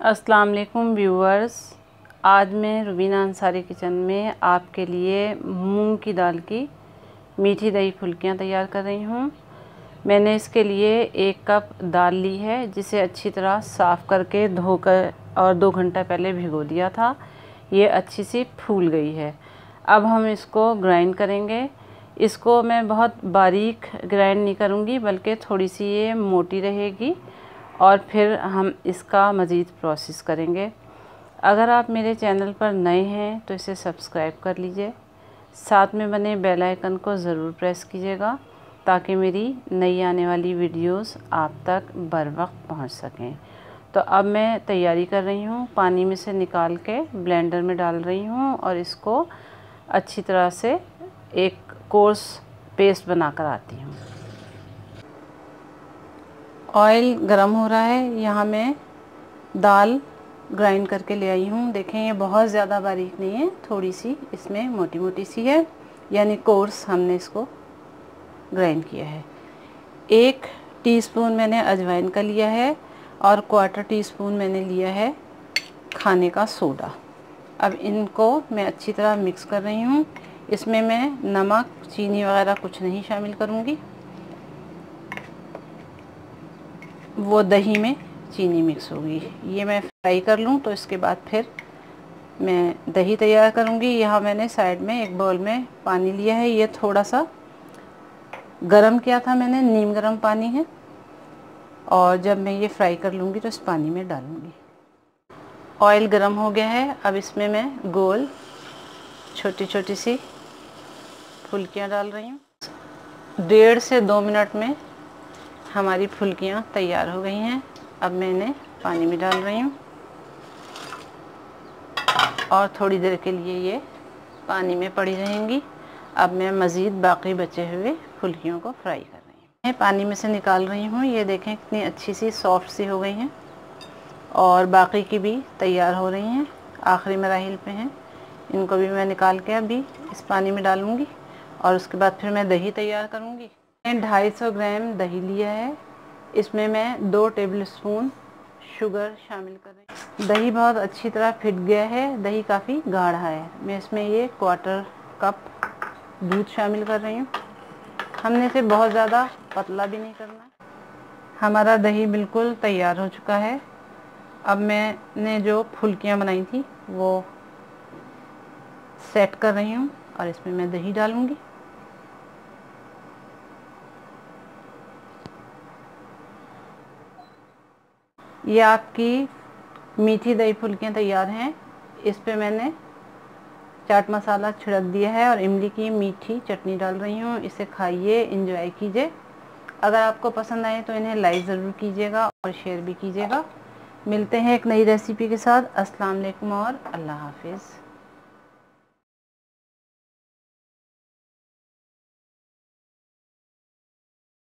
अस्सलाम वालेकुम व्यूअर्स। आज मैं रुबीना अंसारी किचन में आपके लिए मूंग की दाल की मीठी दही फुल्कियाँ तैयार कर रही हूँ। मैंने इसके लिए एक कप दाल ली है, जिसे अच्छी तरह साफ़ करके धोकर और दो घंटा पहले भिगो दिया था। ये अच्छी सी फूल गई है। अब हम इसको ग्राइंड करेंगे। इसको मैं बहुत बारीक ग्राइंड नहीं करूँगी, बल्कि थोड़ी सी ये मोटी रहेगी। और फिर हम इसका मज़ीद प्रोसेस करेंगे। अगर आप मेरे चैनल पर नए हैं तो इसे सब्सक्राइब कर लीजिए। साथ में बने बेल आइकन को ज़रूर प्रेस कीजिएगा, ताकि मेरी नई आने वाली वीडियोस आप तक बर वक्त पहुँच सकें। तो अब मैं तैयारी कर रही हूँ। पानी में से निकाल के ब्लेंडर में डाल रही हूँ और इसको अच्छी तरह से एक कोर्स पेस्ट बना कर आती हूँ। ऑयल गरम हो रहा है। यहाँ मैं दाल ग्राइंड करके ले आई हूँ। देखें, ये बहुत ज़्यादा बारीक नहीं है थोड़ी सी इसमें मोटी मोटी सी है। यानी कोर्स हमने इसको ग्राइंड किया है। एक टीस्पून मैंने अजवाइन का लिया है और क्वार्टर टी स्पून मैंने लिया है खाने का सोडा। अब इनको मैं अच्छी तरह मिक्स कर रही हूँ। इसमें मैं नमक, चीनी वगैरह कुछ नहीं शामिल करूँगी। वो दही में चीनी मिक्स होगी। ये मैं फ्राई कर लूँ तो इसके बाद फिर मैं दही तैयार करूँगी। यहाँ मैंने साइड में एक बाउल में पानी लिया है। ये थोड़ा सा गरम किया था मैंने, नीम गरम पानी है। और जब मैं ये फ्राई कर लूँगी तो इस पानी में डालूँगी। ऑयल गरम हो गया है। अब इसमें मैं गोल छोटी छोटी सी फुल्कियाँ डाल रही हूँ। डेढ़ से दो मिनट में हमारी फुल्कियाँ तैयार हो गई हैं। अब मैं इन्हें पानी में डाल रही हूँ। और थोड़ी देर के लिए ये पानी में पड़ी रहेंगी। अब मैं मज़ीद बाकी बचे हुए फुल्कियों को फ्राई कर रही हूँ। मैं पानी में से निकाल रही हूँ। ये देखें कितनी अच्छी सी सॉफ्ट सी हो गई हैं। और बाकी की भी तैयार हो रही हैं। आखिरी मराहल पे हैं। इनको भी मैं निकाल के अभी इस पानी में डालूँगी। और उसके बाद फिर मैं दही तैयार करूँगी। मैंने सौ ग्राम दही लिया है। इसमें मैं दो टेबल स्पून शुगर शामिल कर रही हूँ। दही बहुत अच्छी तरह फिट गया है। दही काफ़ी गाढ़ा है। मैं इसमें ये क्वार्टर कप दूध शामिल कर रही हूँ। हमने इसे बहुत ज़्यादा पतला भी नहीं करना हमारा दही बिल्कुल तैयार हो चुका है। अब मैंने जो फुल्कियाँ बनाई थी, वो सेट कर रही हूँ और इसमें मैं दही डालूँगी। ये आपकी मीठी दही फुल्कियाँ तैयार हैं। इस पे मैंने चाट मसाला छिड़क दिया है और इमली की मीठी चटनी डाल रही हूँ। इसे खाइए इंजॉय कीजिए। अगर आपको पसंद आए तो इन्हें लाइक ज़रूर कीजिएगा और शेयर भी कीजिएगा। मिलते हैं एक नई रेसिपी के साथ। अस्सलाम वालेकुम और अल्लाह हाफिज़।